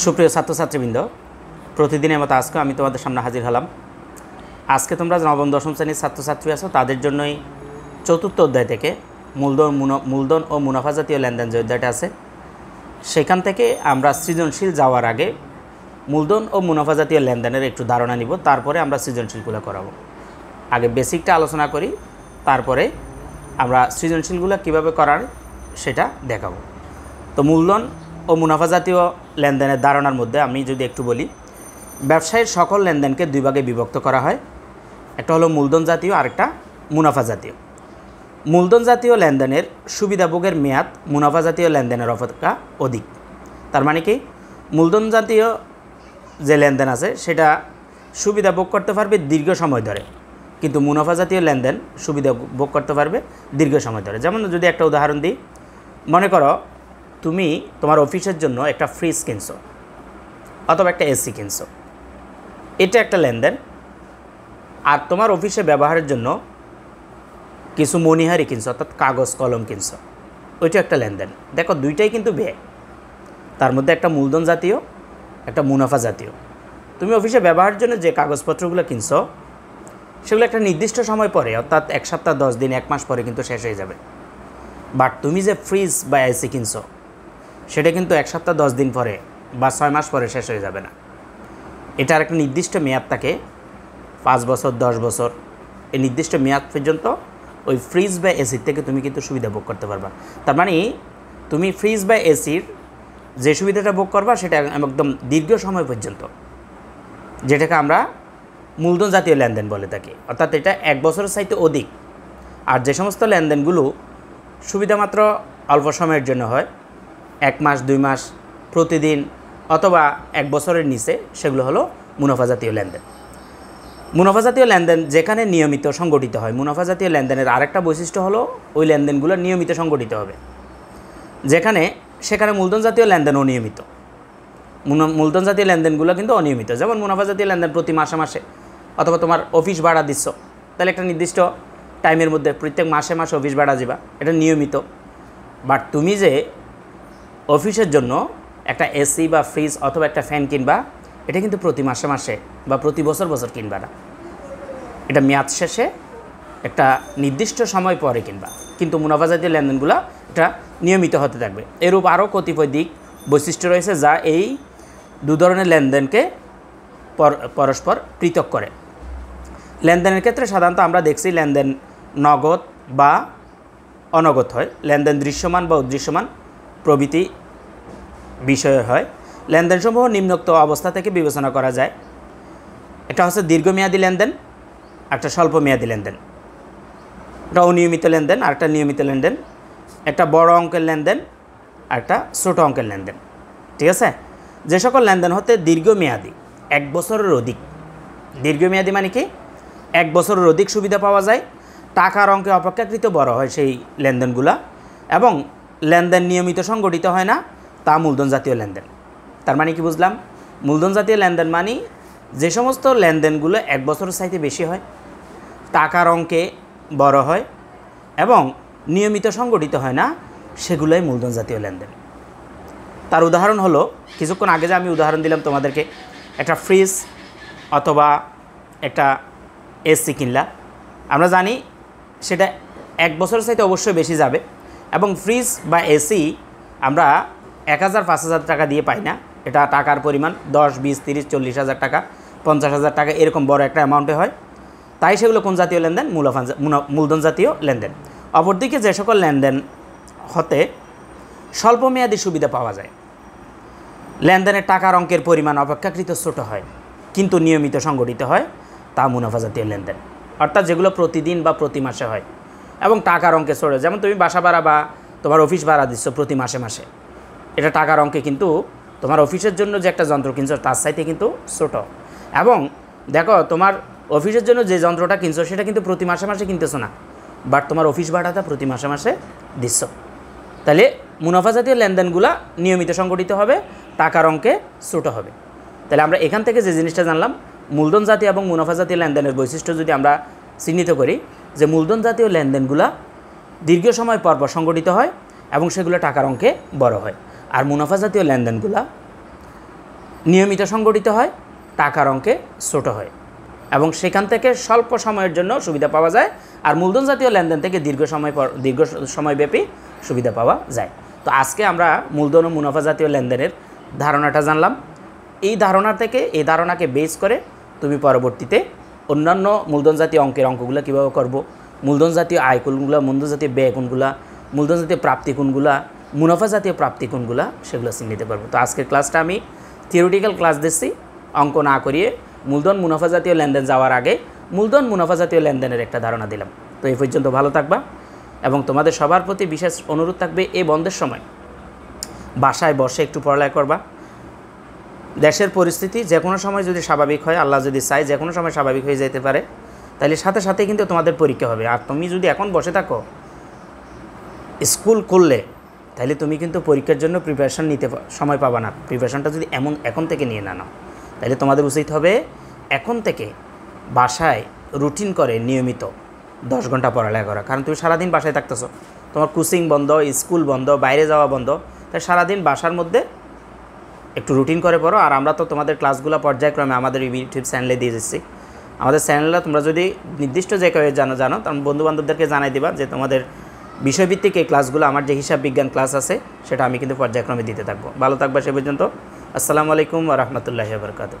সুপ্রিয় ছাত্রছাত্রীবৃন্দ, প্রতিদিনের মতো আজকে আমি তোমাদের সামনে হাজির হলাম। আজকে তোমরা নবম, দশম শ্রেণির ছাত্রছাত্রী আছো, তাদের জন্যই চতুর্থ অধ্যায় থেকে মূলধন মূলধন ও মুনাফা জাতীয় লেনদেন যে অধ্যায়টা আছে, সেখান থেকে আমরা সৃজনশীল যাওয়ার আগে মূলধন ও মুনাফা জাতীয় লেনদেনের একটু ধারণা নিব, তারপরে আমরা সৃজনশীলগুলো করাবো। আগে বেসিকটা আলোচনা করি, তারপরে আমরা সৃজনশীলগুলো কীভাবে করার সেটা দেখাবো। তো মূলধন ও মুনাফা জাতীয় লেনদেনের ধারণার মধ্যে আমি যদি একটু বলি, ব্যবসায়ের সকল লেনদেনকে দুই ভাগে বিভক্ত করা হয়। একটা হলো মূলধন জাতীয়, আরেকটা মুনাফা জাতীয়। মূলধন জাতীয় লেনদেনের সুবিধাভোগের মেয়াদ মুনাফা জাতীয় লেনদেনের অপেক্ষা অধিক। তার মানে কি? মূলধন জাতীয় যে লেনদেন আছে, সেটা সুবিধা ভোগ করতে পারবে দীর্ঘ সময় ধরে। কিন্তু মুনাফা জাতীয় লেনদেন সুবিধা ভোগ করতে পারবে দীর্ঘ সময় ধরে। যেমন যদি একটা উদাহরণ দিই, মনে করো তুমি তোমার অফিসের জন্য একটা ফ্রিজ কিনছো অথবা একটা এসি কিনছো। এটা একটা লেনদেন। আর তোমার অফিসে ব্যবহারের জন্য কিছু মণিহারি কিনছো, অর্থাৎ কাগজ, কলম কিনছো। ওইটা একটা লেনদেন। দেখো, দুইটাই কিন্তু ব্যয়। তার মধ্যে একটা মূলধন জাতীয়, একটা মুনাফা জাতীয়। তুমি অফিসে ব্যবহারের জন্য যে কাগজপত্রগুলো কিনছো, সেগুলো একটা নির্দিষ্ট সময় পরে, অর্থাৎ এক সপ্তাহ, দশ দিন, এক মাস পরে কিন্তু শেষ হয়ে যাবে। বাট তুমি যে ফ্রিজ বা এসি কিনছো সেটা কিন্তু এক সপ্তাহ, দশ দিন পরে বা ছয় মাস পরে শেষ হয়ে যাবে না। এটার একটা নির্দিষ্ট মেয়াদ থাকে, পাঁচ বছর, দশ বছর। এই নির্দিষ্ট মেয়াদ পর্যন্ত ওই ফ্রিজ বা এসির থেকে তুমি কিন্তু সুবিধা ভোগ করতে পারবা। তার মানে তুমি ফ্রিজ বা এসির যে সুবিধাটা ভোগ করবা সেটা একদম দীর্ঘ সময় পর্যন্ত, যেটাকে আমরা মূলধন জাতীয় লেনদেন বলে থাকি। অর্থাৎ এটা এক বছরের চাইতে অধিক। আর যে সমস্ত লেনদেনগুলো সুবিধামাত্র অল্প সময়ের জন্য হয় এক মাস, দুই মাস প্রতিদিন অথবা এক বছরের নিচে সেগুলো হলো মুনাফা জাতীয় লেনদেন। মুনাফা জাতীয় লেনদেন যেখানে নিয়মিত সংগঠিত হয়, মুনাফা জাতীয় লেনদেনের আরেকটা বৈশিষ্ট্য হলো ওই লেনদেনগুলো নিয়মিত সংগঠিত হবে। যেখানে, সেখানে মূলধন জাতীয় লেনদেন অনিয়মিত। মূলধন জাতীয় লেনদেনগুলো কিন্তু অনিয়মিত। যেমন মুনাফা জাতীয় লেনদেন প্রতি মাসে মাসে অথবা তোমার অফিস ভাড়া দিচ্ছ, তাহলে একটা নির্দিষ্ট টাইমের মধ্যে প্রত্যেক মাসে মাসে অফিস ভাড়া দিবা, এটা নিয়মিত। বাট তুমি যে অফিসের জন্য একটা এসি বা ফ্রিজ অথবা একটা ফ্যান কিনবা, এটা কিন্তু প্রতি মাসে মাসে বা প্রতি বছর বছর কিনবা না। এটা মেয়াদ শেষে একটা নির্দিষ্ট সময় পরে কিনবা। কিন্তু মুনাফা জাতীয় লেনদেনগুলো এটা নিয়মিত হতে থাকবে। এরূপ আরও কতিপয় দিক বৈশিষ্ট্য রয়েছে যা এই দু ধরনের লেনদেনকে পরস্পর পৃথক করে। লেনদেনের ক্ষেত্রে সাধারণত আমরা দেখছি লেনদেন নগদ বা অনগদ হয়। লেনদেন দৃশ্যমান বা অদৃশ্যমান প্রভৃতি বিষয় হয়। লেনদেনসমূহ নিম্নোক্ত অবস্থা থেকে বিবেচনা করা যায়। এটা হচ্ছে দীর্ঘমেয়াদী লেনদেন, একটা স্বল্প মেয়াদী লেনদেন। একটা অনিয়মিত লেনদেন, আর একটা নিয়মিত লেনদেন। একটা বড় অঙ্কের লেনদেন একটা ছোটো অঙ্কের লেনদেন। ঠিক আছে? যে সকল লেনদেন হতে দীর্ঘমেয়াদী, এক বছরের অধিক। দীর্ঘমেয়াদী মানে কি? এক বছরের অধিক সুবিধা পাওয়া যায়, টাকার অঙ্কে অপেক্ষাকৃত বড় হয় সেই লেনদেনগুলা। এবং লেনদেন নিয়মিত সংগঠিত হয় না, তা মূলধন জাতীয় লেনদেন। তার মানে কি বুঝলাম? মূলধন জাতীয় লেনদেন মানে যে সমস্ত লেনদেনগুলো এক বছরের চাইতে বেশি হয়, টাকার অঙ্কে বড় হয় এবং নিয়মিত সংগঠিত হয় না, সেগুলোই মূলধন জাতীয় লেনদেন। তার উদাহরণ হলো, কিছুক্ষণ আগে যে আমি উদাহরণ দিলাম তোমাদেরকে, একটা ফ্রিজ অথবা একটা এসি কিনলা। আমরা জানি সেটা এক বছরের চাইতে অবশ্যই বেশি যাবে। এবং ফ্রিজ বা এসি আমরা এক হাজার পাঁচ হাজার টাকা দিয়ে পাই না। এটা টাকার পরিমাণ দশ, বিশ, তিরিশ, চল্লিশ হাজার টাকা, পঞ্চাশ হাজার টাকা এরকম বড় একটা অ্যামাউন্টে হয়। তাই সেগুলো কোন জাতীয় লেনদেন? মুনাফা মুনা- মূলধন জাতীয় লেনদেন। অপরদিকে যে সকল লেনদেন হতে স্বল্পমেয়াদী সুবিধা পাওয়া যায়। লেনদেনের টাকার অঙ্কের পরিমাণ অপেক্ষাকৃত ছোট হয়, কিন্তু নিয়মিত সংগঠিত হয় তা মুনাফা জাতীয় লেনদেন। অর্থাৎ যেগুলো প্রতিদিন বা প্রতি মাসে হয়। টাকার অঙ্কে ছোট যেমন তুমি বাসা ভাড়া বা তোমার অফিস ভাড়া দিচ্ছ প্রতি মাসে মাসে। এটা টাকার অঙ্কে কিন্তু তোমার অফিসের জন্য যে একটা যন্ত্র কিনছো, তার চাইতে কিন্তু ছোট। এবং দেখো, তোমার অফিসের জন্য যে যন্ত্রটা কিনছো, সেটা কিন্তু প্রতি মাসে মাসে কিনতেছো না। বাট তোমার অফিস ভাড়াটা প্রতি মাসে মাসে দিচ্ছ। তাহলে মুনাফা জাতীয় লেনদেনগুলো নিয়মিত সংগঠিত হবে, টাকার অঙ্কে ছোটো হবে। তাহলে আমরা এখান থেকে যে জিনিসটা জানলাম, মূলধন জাতীয় এবং মুনাফা জাতীয় লেনদেনের বৈশিষ্ট্য যদি আমরা চিহ্নিত করি যে মূলধন জাতীয় লেনদেনগুলো দীর্ঘ সময় পর পর সংগঠিত হয় এবং সেগুলো টাকার অঙ্কে বড় হয়। আর মুনাফা জাতীয় লেনদেনগুলো নিয়মিত সংগঠিত হয়, টাকার অঙ্কে ছোট হয় এবং সেখান থেকে স্বল্প সময়ের জন্য সুবিধা পাওয়া যায় আর মূলধন জাতীয় লেনদেন থেকে দীর্ঘ সময় পর দীর্ঘ সময়ব্যাপী সুবিধা পাওয়া যায়। তো আজকে আমরা মূলধন ও মুনাফা জাতীয় লেনদেনের ধারণাটা জানলাম। এই ধারণা থেকে এই ধারণাকে বেস করে তুমি পরবর্তীতে অন্যান্য মূলধন জাতীয় অঙ্কের অঙ্কগুলো কীভাবে করব? মূলধন জাতীয় আয় কোনগুলো, মূলধন জাতীয় ব্যয় কোনগুলা, মূলধন জাতীয় প্রাপ্তি কোনগুলা, মুনাফা জাতীয় প্রাপ্তি কোনগুলা, সেগুলো চিহ্নিতে পারব। তো আজকের ক্লাসটা আমি থিওরিটিক্যাল ক্লাস দিচ্ছি। অঙ্ক না করিয়ে মূলধন, মুনাফা জাতীয় লেনদেন যাওয়ার আগে মূলধন, মুনাফা জাতীয় লেনদেনের একটা ধারণা দিলাম। তো এই পর্যন্ত ভালো থাকবা এবং তোমাদের সবার প্রতি বিশেষ অনুরোধ থাকবে, এই বন্ধের সময়। বাসায় বসে একটু পড়ালেখা করবা। দেশের পরিস্থিতি, যে কোনো সময় যদি স্বাভাবিক হয়, আল্লাহ যদি চায় যে কোনো সময় স্বাভাবিক হয়ে যেতে পারে, তাহলে সাথে সাথে কিন্তু তোমাদের পরীক্ষা হবে। আর তুমি যদি এখন বসে থাকো, স্কুল করলে, তাহলে তুমি কিন্তু পরীক্ষার জন্য প্রিপারেশান নিতে সময় পাবা না। প্রিপারেশানটা যদি এমন এখন থেকে নিয়ে না নাও, তাহলে তোমাদের উচিত হবে এখন থেকে বাসায় রুটিন করে নিয়মিত দশ ঘণ্টা পড়ালেখা করা। কারণ তুমি সারাদিন বাসায় থাকতেছো। তোমার কোচিং বন্ধ, স্কুল বন্ধ, বাইরে যাওয়া বন্ধ, তাই সারাদিন বাসার মধ্যে একটু রুটিন করে পড়ো। আর আমরা তো তোমাদের ক্লাসগুলো পর্যায়ক্রমে আমাদের ইউটিউব চ্যানেলে দিয়ে দিচ্ছি। আমাদের চ্যানেলে তোমরা যদি নির্দিষ্ট জায়গায় জানো জানো, তখন বন্ধুবান্ধবদেরকে জানাই দিবা যে তোমাদের বিষয়ভিত্তিক এই ক্লাসগুলো আমার যে হিসাব বিজ্ঞান ক্লাস আছে, সেটা আমি কিন্তু পর্যায়ক্রমে দিতে থাকব। ভালো থাকবা সে পর্যন্ত। আসসালামু আলাইকুম রহমতুল্লাহ বরকাত